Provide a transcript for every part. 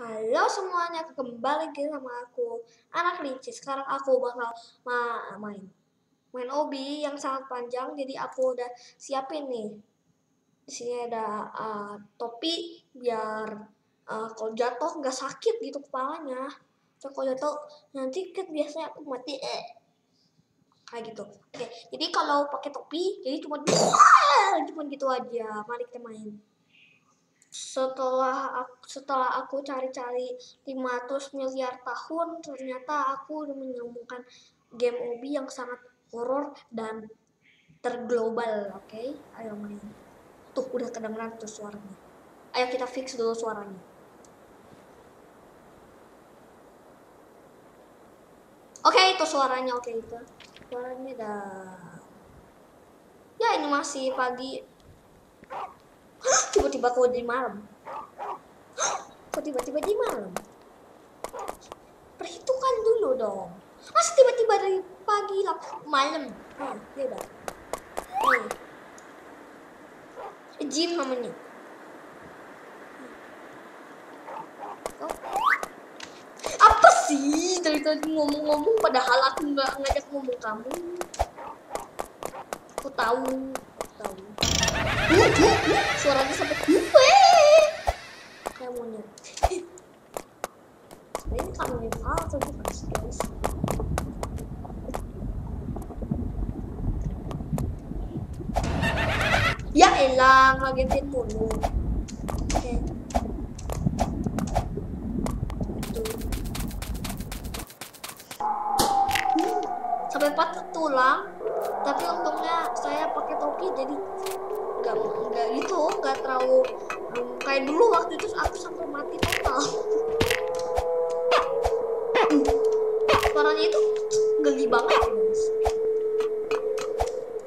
Halo semuanya, kembali lagi sama aku Anak Linci Sekarang aku bakal ma main Main obi yang sangat panjang Jadi aku udah siapin nih di sini ada uh, topi biar uh, kalau jatuh nggak sakit gitu kepalanya. So, kalau jatuh nanti kan biasanya aku mati eh kayak gitu. Oke, jadi kalau pakai topi jadi cuma cuma gitu aja. Mari kita main setelah aku, setelah aku cari-cari 500 miliar tahun ternyata aku menemukan game obi yang sangat horor dan terglobal oke? Okay? ayo main. Tuh udah kedengeran tuh suaranya. Ayo kita fix dulu suaranya. Oke okay, itu suaranya oke okay, itu. Suaranya dah. Ya ini masih pagi tiba-tiba kau di malam. Kok tiba-tiba di malam? Perhitungkan dulu dong. Masa tiba-tiba dari pagi lah. Malam. Hmm, ya udah. Hmm. gym namanya apa sih? Dari tadi ngomong-ngomong padahal aku nggak ngajak ngomong kamu. Aku tahu aku tahu suaranya sampai gue. Kayak monyet. Ini kamu yang palsu bukan guys. Ya elang kagetin mulu. Okay. sampai patah tulang. Tapi untungnya saya pakai topi jadi nggak gitu nggak terlalu um, kayak dulu waktu itu aku sampai mati total. Suaranya itu geli banget guys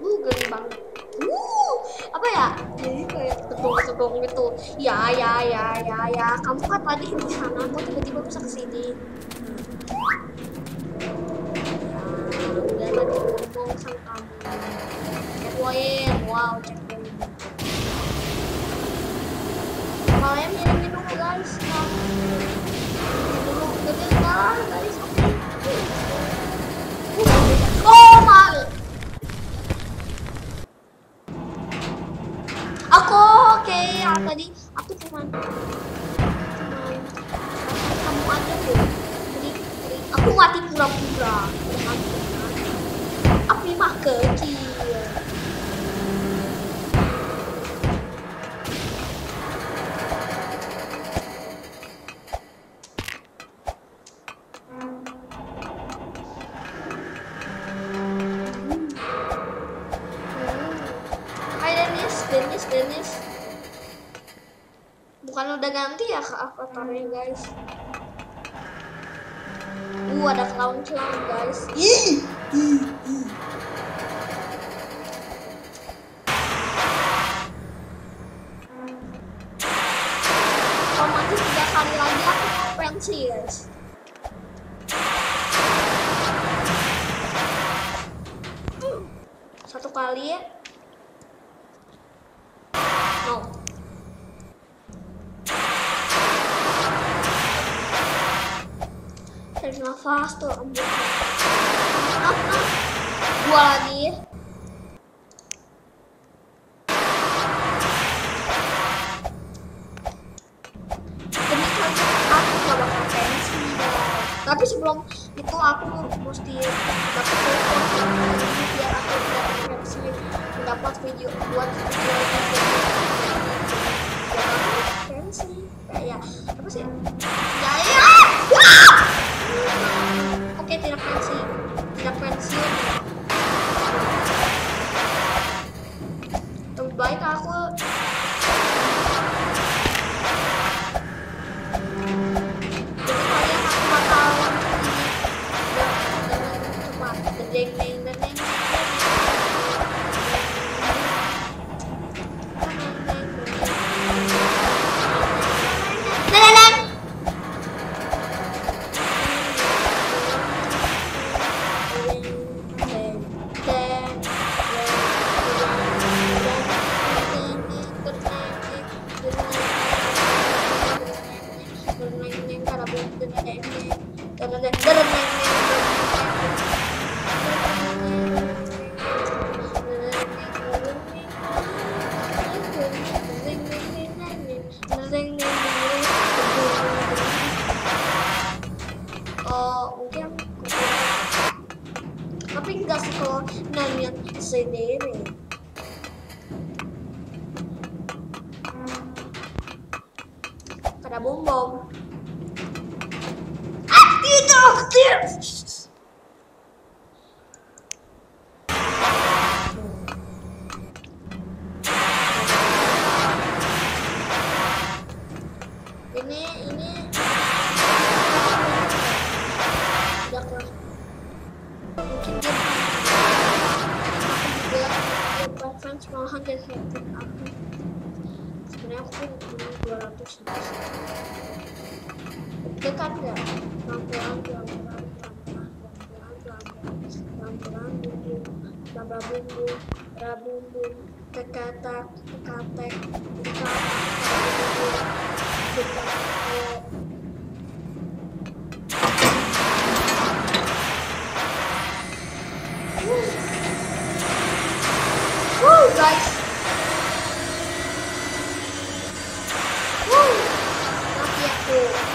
uh geli banget. Uh apa ya? Jadi kayak gedung-gedung gitu. Ya ya ya ya ya. Kamu kan tadi di sana kok tiba-tiba bisa ke sini dulu gede lah guys oh aku oke ya tadi aku cuman kamu aja aku mati pura-pura kecil udah ganti ya ke avatarnya guys. Uh ada clown clown guys. Ih ih ih. Mati tiga kali lagi aku pensi guys satu kali ya tarik nafas tuh ambil dua lagi. Demi aku gak bakal pensi tapi sebelum itu aku mesti dapat telepon biar aku dapat pensi dapat video buat video pensi kayak apa sih? Ya ya oke tidak pensi tidak pensiun Oh, mungkin tapi enggak sih kalau pelan-pelan bumbu baba bumbu rabumbu tekatak tekatek tekatek Woo, aku harus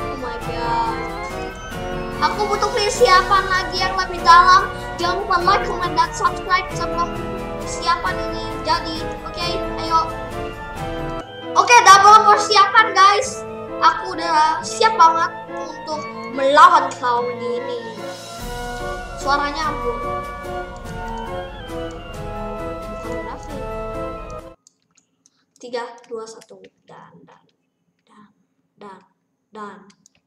Oh my god. Aku butuh persiapan lagi yang lebih dalam. Jangan lupa like, comment, dan subscribe sebelum persiapan ini jadi. Oke, ayo. Oke, double persiapan guys. Aku udah siap banget untuk melawan clown ini. Suaranya ampun. Tiga, dua, satu, dan dan dan dan dan.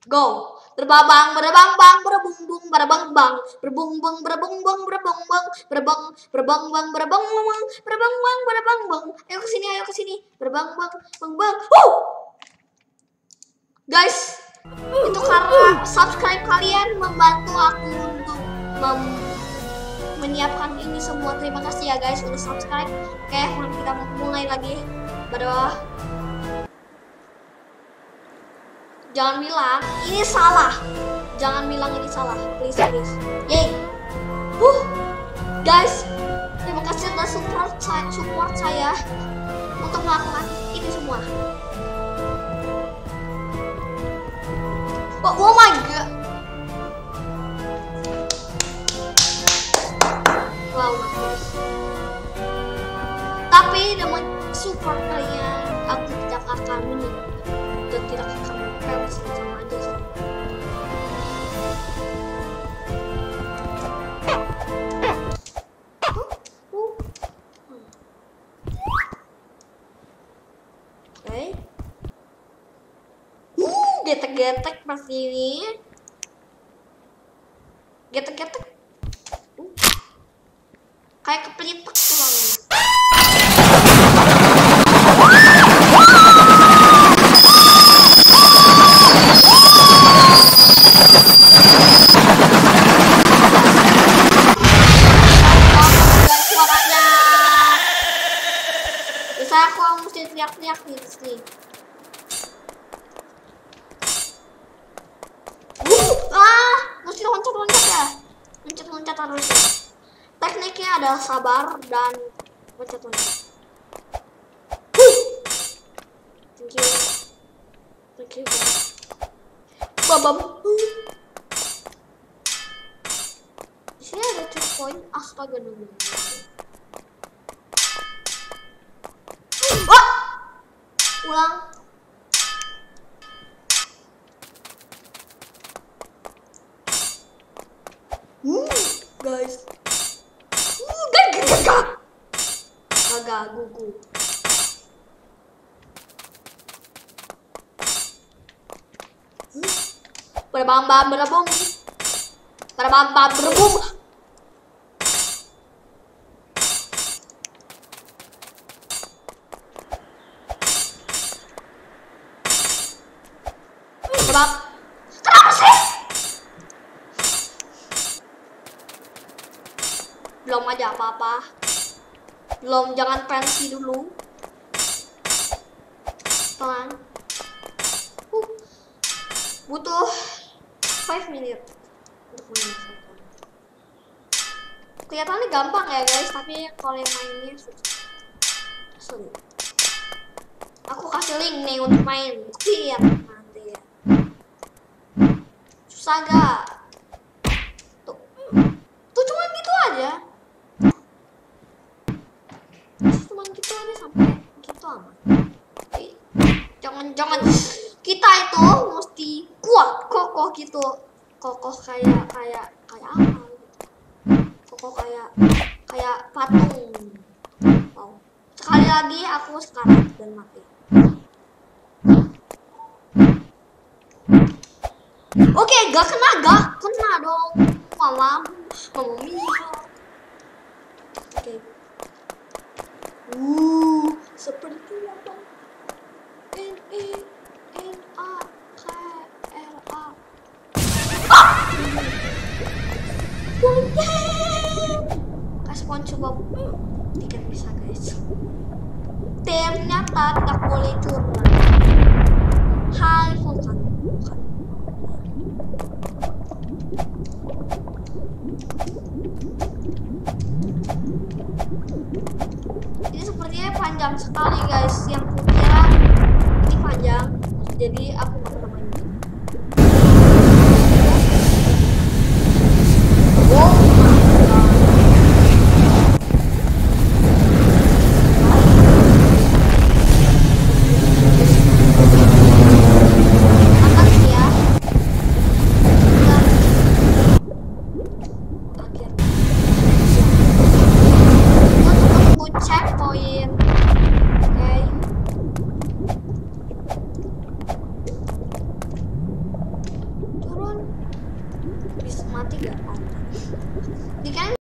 Go. Terbabang berebang bang berebung bung berebang bang. Berebung bung berebung bung berebung bung. Berebang berebang bang berebang bang berebang bang berebang bang ayo ke sini ayo ke sini. Berebang bang bang bang. Guys itu karena subscribe kalian membantu aku untuk mem- menyiapkan ini semua. Terima kasih ya guys udah subscribe. Oke mari kita mulai lagi bawah jangan bilang ini salah. Jangan bilang ini salah. Please please. Yay uh guys terima kasih sudah support saya support saya untuk melakukan ini semua. Oh my god tidak akan menang dan tidak fail sih sama aja sih Oke. Uh, getek-getek pasti ini. Getek-getek. Uh. Kayak kepelitek tulangnya. Oh, guys, suaranya. Bisa aku mesti teriak-teriak nih di sini. Uh, ah, mesti loncat-loncat ya. Loncat-loncat harus. Tekniknya adalah sabar dan loncat-loncat. Huh. Thank you. Thank you. Babam. Di sini ada checkpoint. Astaga, nunggu. Wah! pulang. Uh, guys. Uh, gak, gak, gak, gak. Gagak, gugu. Hmm. Berbam-bam berebum. Berbam. Kenapa sih? Belum aja apa-apa. Belum, jangan fancy dulu. Pelan. Uh. Butuh 5 menit untuk. Kelihatannya gampang ya guys, tapi kalau yang mainnya. Sulit. Aku kasih link nih untuk main. Lihat nanti ya. Susah gak? Tuh. Tuh cuman gitu aja. Gitu aja sampai gitu amat. Ih, Jangan jangan kita itu mesti kuat kokoh gitu. Kokoh kayak kayak kayak apa gitu. Kokoh kayak kayak patung. Wow. Sekali lagi aku sekarang dan mati. Oke, gak kena, gak kena dong. Malam, mamma mia. Oke. Uh, seperti apa? N E N A K L A. Kayak SpongeBob. Hmm, Tidak bisa guys. Ternyata tidak boleh curang. Hai Vulkan. Bukan. Ini sepertinya panjang sekali guys. Yang kukira ini panjang. Jadi